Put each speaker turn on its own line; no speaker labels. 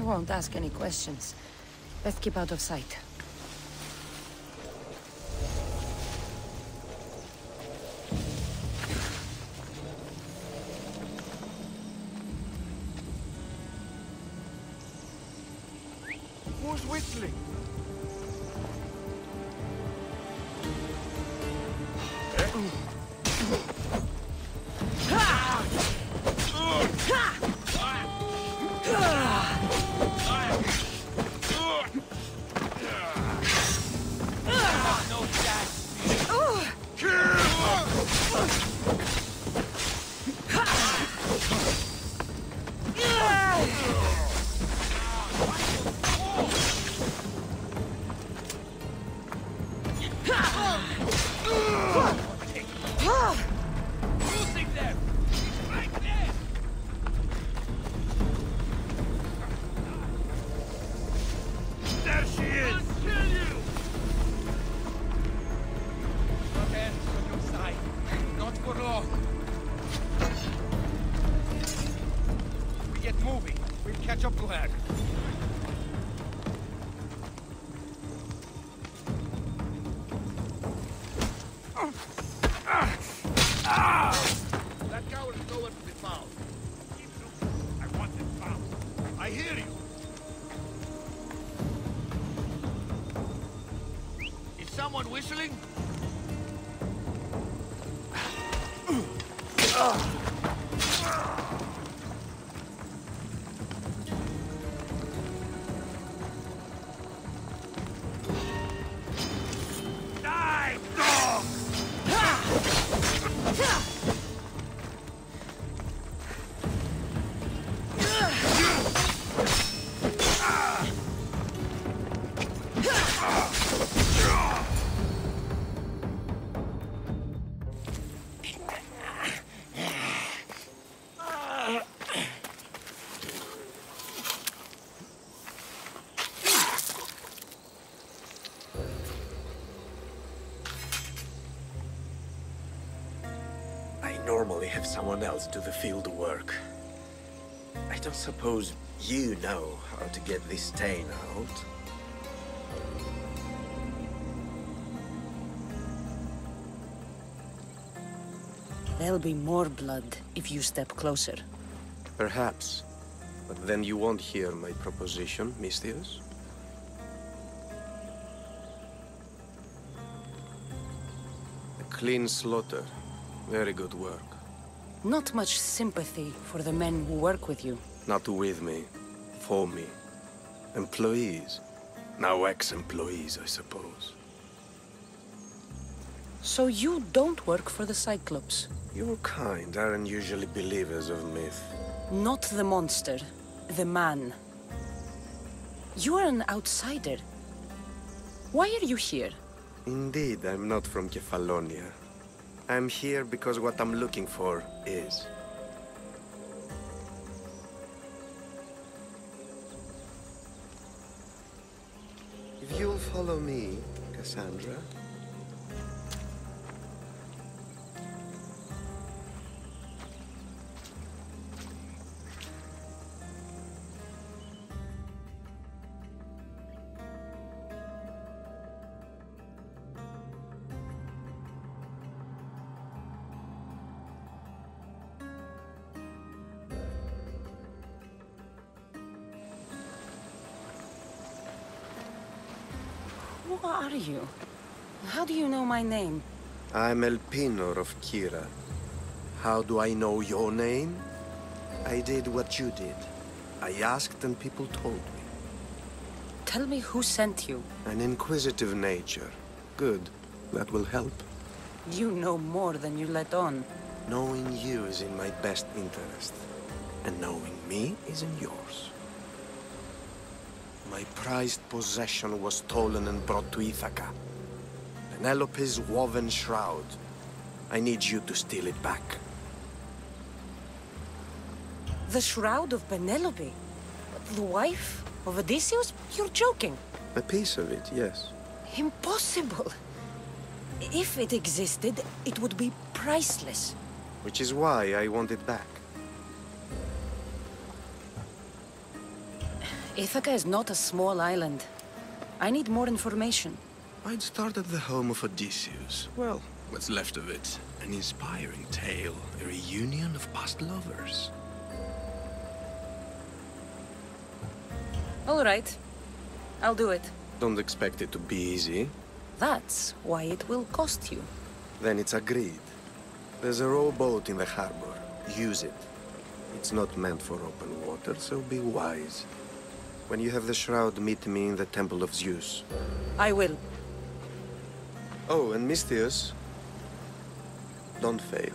won't ask any questions. Best keep out of sight.
Who's whistling?
Losing catch up to her. That cow is nowhere to be found. Keep. I want it found. I hear you. Is someone whistling?
Normally have someone else do the field work. I don't suppose you know how to get this stain out.
There'll be more blood if you step closer.
Perhaps. But then you won't hear my proposition, Misthios. A clean slaughter. Very good work.
Not much sympathy for the men who work with you.
Not with me. For me. Employees. Now ex-employees, I suppose.
So you don't work for the Cyclops.
Your kind aren't usually believers of myth.
Not the monster, the man. You are an outsider. Why are you here?
Indeed, I'm not from Kefalonia. I'm here because what I'm looking for is. If you'll follow me, Cassandra.
Who are you? How do you know my name?
I'm Elpenor of Kirrha. How do I know your name? I did what you did. I asked and people told me.
Tell me who sent you.
An inquisitive nature. Good. That will help.
You know more than you let on.
Knowing you is in my best interest. And knowing me is in yours. My prized possession was stolen and brought to Ithaca. Penelope's woven shroud. I need you to steal it back.
The Shroud of Penelope? The wife of Odysseus? You're joking.
A piece of it, yes.
Impossible. If it existed, it would be priceless.
Which is why I want it back.
Ithaca is not a small island. I need more information.
I'd start at the home of Odysseus. Well, what's left of it. An inspiring tale, a reunion of past lovers.
All right. I'll do it.
Don't expect it to be easy.
That's why it will cost you.
Then it's agreed. There's a rowboat in the harbor. Use it. It's not meant for open water, so be wise. When you have the shroud, meet me in the Temple of Zeus.
I will.
Oh, and Misthios, don't fail.